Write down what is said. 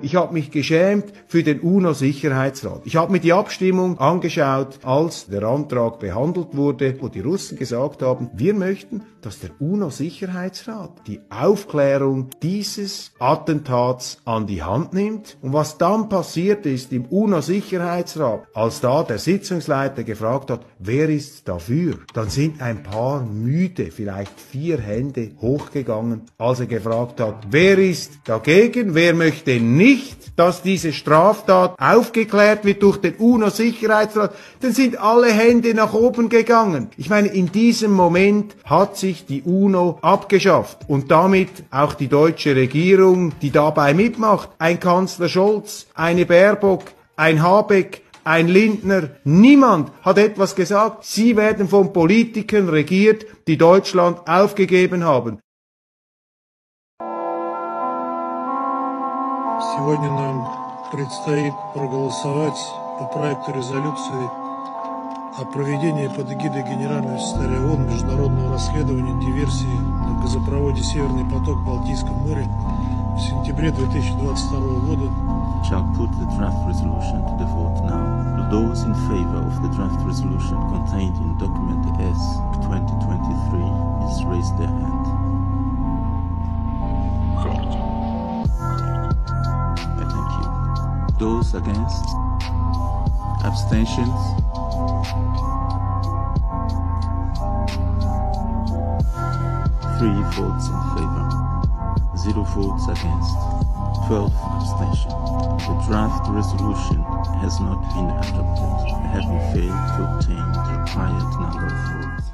Ich habe mich geschämt für den UNO-Sicherheitsrat. Ich habe mir die Abstimmung angeschaut, als der Antrag behandelt wurde, wo die Russen gesagt haben, wir möchten, dass der UNO-Sicherheitsrat die Aufklärung dieses Attentats an die Hand nimmt. Und was dann passiert ist im UNO-Sicherheitsrat, als da der Sitzungsleiter gefragt hat, wer ist dafür, dann sind ein paar müde, vielleicht vier Hände hochgegangen, als er gefragt hat, wer ist dagegen, wer möchte nicht, dass diese Straftat aufgeklärt wird durch den UNO-Sicherheitsrat, dann sind alle Hände nach oben gegangen. Ich meine, in diesem Moment hat sich die UNO abgeschafft und damit auch die deutsche Regierung, die dabei mitmacht. Ein Kanzler Scholz, eine Baerbock, ein Habeck, ein Lindner, niemand hat etwas gesagt. Sie werden von Politikern regiert, die Deutschland aufgegeben haben. Сегодня нам предстоит проголосовать по проекту резолюции о проведении под эгидой Генерального секретаря ООН международного расследования диверсии на газопроводе «Северный поток» в Балтийском море в сентябре 2022 года. Shall put the draft resolution to the vote now. Those in favor of the draft resolution contained in Those against? Abstentions? Three votes in favor, zero votes against, 12 abstention. The draft resolution has not been adopted, having failed to obtain the required number of votes.